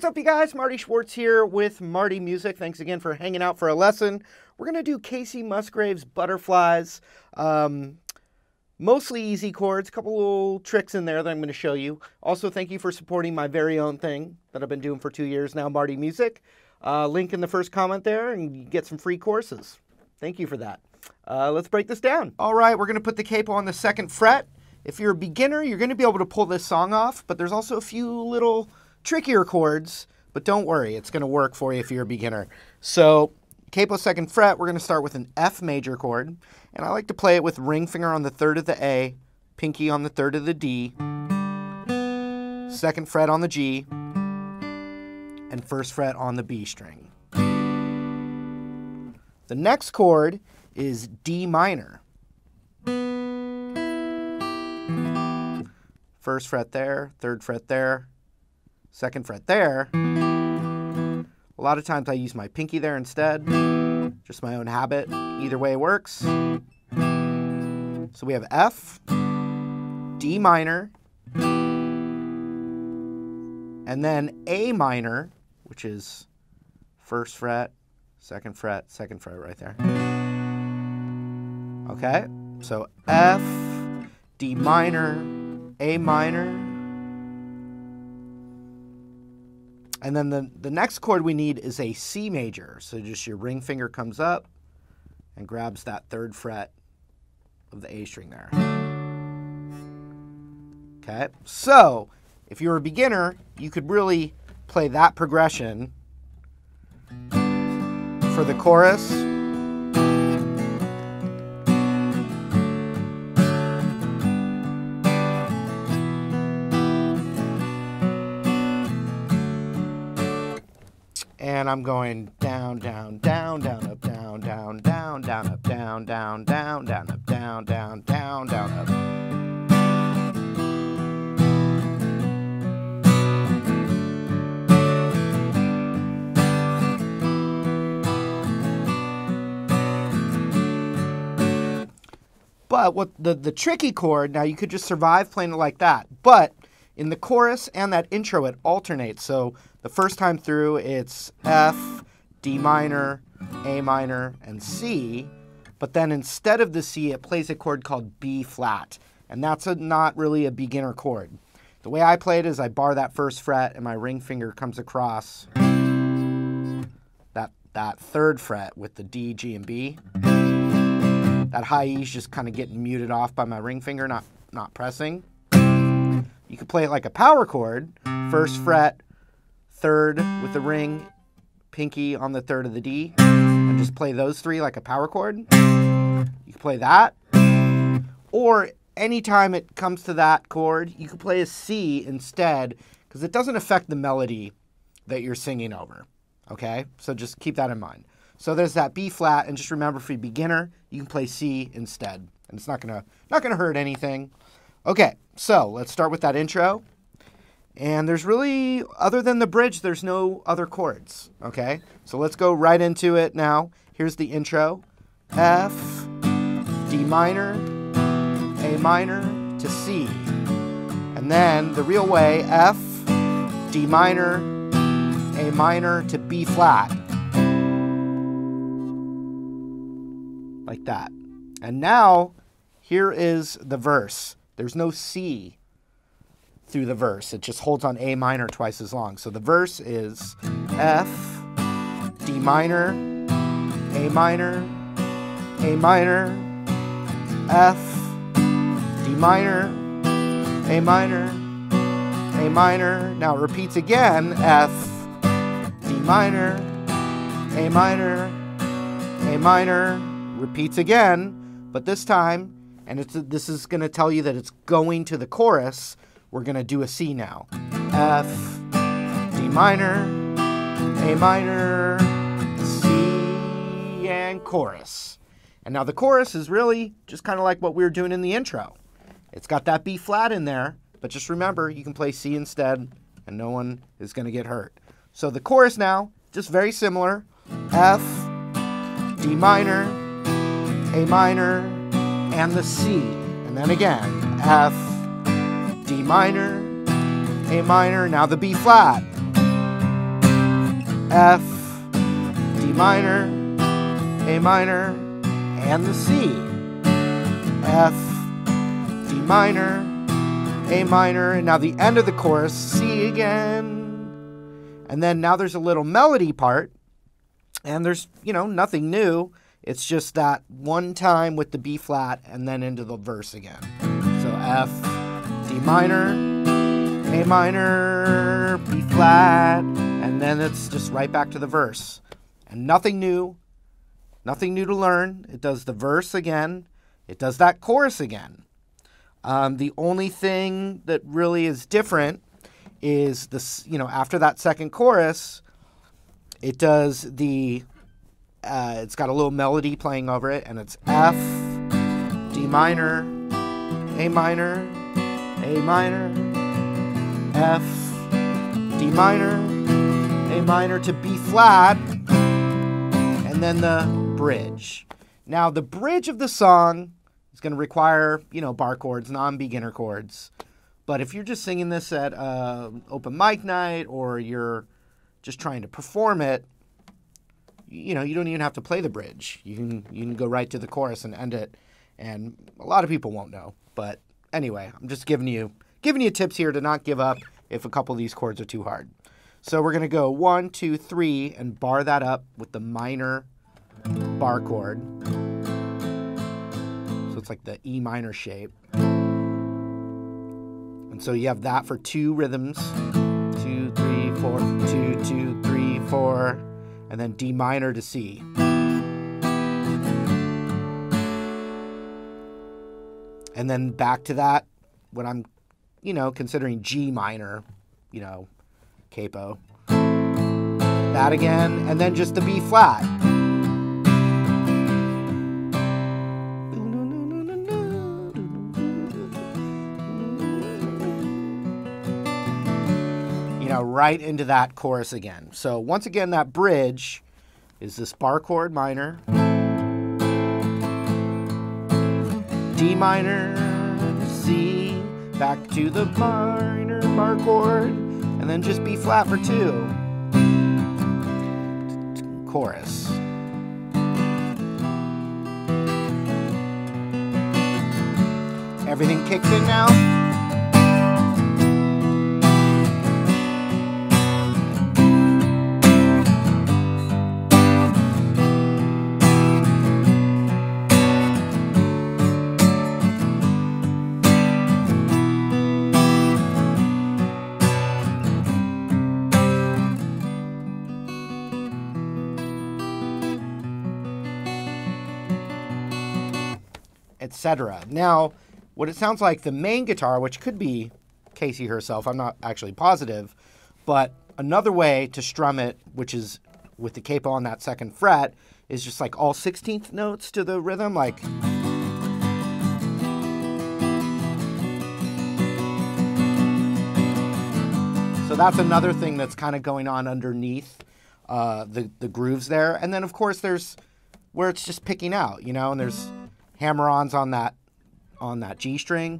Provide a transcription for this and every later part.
What's up, you guys? Marty Schwartz here with Marty Music. Thanks again for hanging out for a lesson. We're going to do Kacey Musgraves Butterflies. Um, mostly easy chords, a couple little tricks in there that I'm going to show you. Also, thank you for supporting my very own thing that I've been doing for two years now, Marty Music. Uh, link in the first comment there, and get some free courses. Thank you for that. Uh, let's break this down. All right, we're going to put the capo on the second fret. If you're a beginner, you're going to be able to pull this song off, but there's also a few little trickier chords, but don't worry, it's going to work for you if you're a beginner. So, capo second fret, we're going to start with an F major chord, and I like to play it with ring finger on the third of the A, pinky on the third of the D, second fret on the G, and first fret on the B string. The next chord is D minor. First fret there, third fret there, second fret there. A lot of times I use my pinky there instead, just my own habit. Either way works. So we have F, D minor, and then A minor, which is first fret, second fret, second fret right there. Okay, so F, D minor, A minor, And then the, the next chord we need is a C major. So just your ring finger comes up and grabs that third fret of the A string there. Okay, so if you're a beginner, you could really play that progression for the chorus. I'm going down, down, down, down, up, down, down, down, down, up, down, down, down, down, up, down, down, down, down, up. But what the, the tricky chord, now you could just survive playing it like that. But in the chorus and that intro, it alternates. So the first time through, it's F, D minor, A minor, and C. But then instead of the C, it plays a chord called B flat. And that's a, not really a beginner chord. The way I play it is I bar that first fret and my ring finger comes across that, that third fret with the D, G, and B. That high E is just kind of getting muted off by my ring finger, not, not pressing. You could play it like a power chord. First fret, third with the ring, pinky on the third of the D, and just play those three like a power chord. You can play that. Or anytime it comes to that chord, you can play a C instead because it doesn't affect the melody that you're singing over. Okay? So just keep that in mind. So there's that B flat, and just remember for beginner, you can play C instead. And it's not gonna not gonna hurt anything. Okay, so let's start with that intro. And there's really, other than the bridge, there's no other chords. Okay, so let's go right into it now. Here's the intro F, D minor, A minor to C. And then the real way F, D minor, A minor to B flat. Like that. And now, here is the verse. There's no C through the verse. It just holds on A minor twice as long. So the verse is F, D minor, A minor, A minor, F, D minor, A minor, A minor. Now it repeats again F, D minor, A minor, A minor, repeats again, but this time and this is going to tell you that it's going to the chorus. We're going to do a C now. F, D minor, A minor, C, and chorus. And now the chorus is really just kind of like what we were doing in the intro. It's got that B flat in there, but just remember you can play C instead and no one is going to get hurt. So the chorus now, just very similar. F, D minor, A minor, and the C. And then again, F, D minor, A minor, now the B flat. F, D minor, A minor, and the C. F, D minor, A minor, and now the end of the chorus, C again. And then now there's a little melody part, and there's, you know, nothing new. It's just that one time with the B flat and then into the verse again. So F, D minor, A minor, B flat, and then it's just right back to the verse. And nothing new, nothing new to learn. It does the verse again, it does that chorus again. Um, the only thing that really is different is this, you know, after that second chorus, it does the uh, it's got a little melody playing over it, and it's F, D minor, A minor, A minor, F, D minor, A minor to B flat, and then the bridge. Now, the bridge of the song is going to require, you know, bar chords, non beginner chords. But if you're just singing this at uh, open mic night or you're just trying to perform it, you know, you don't even have to play the bridge. You can you can go right to the chorus and end it, and a lot of people won't know. But anyway, I'm just giving you giving you tips here to not give up if a couple of these chords are too hard. So we're gonna go one, two, three, and bar that up with the minor bar chord. So it's like the E minor shape. And so you have that for two rhythms. Two, three, four, two, two, three, four and then D minor to C. And then back to that when I'm, you know, considering G minor, you know, capo. That again, and then just the B flat. You know, right into that chorus again. So once again, that bridge is this bar chord minor, D minor, C, back to the minor bar chord, and then just B flat for two. Chorus. Everything kicks in now. Etc. Now, what it sounds like the main guitar, which could be Kacey herself, I'm not actually positive, but another way to strum it, which is with the capo on that second fret, is just like all 16th notes to the rhythm, like. So that's another thing that's kind of going on underneath uh, the the grooves there, and then of course there's where it's just picking out, you know, and there's hammer-ons on that on that G string.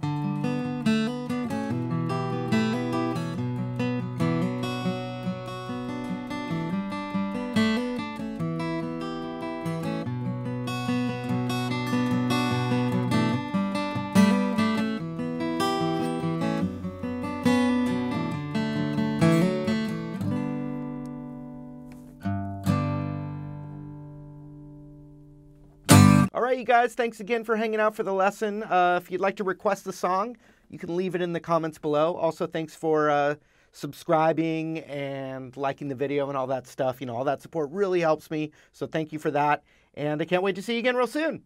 All right, you guys, thanks again for hanging out for the lesson. Uh, if you'd like to request a song, you can leave it in the comments below. Also, thanks for uh, subscribing and liking the video and all that stuff. You know, all that support really helps me. So thank you for that. And I can't wait to see you again real soon.